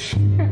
Beijo.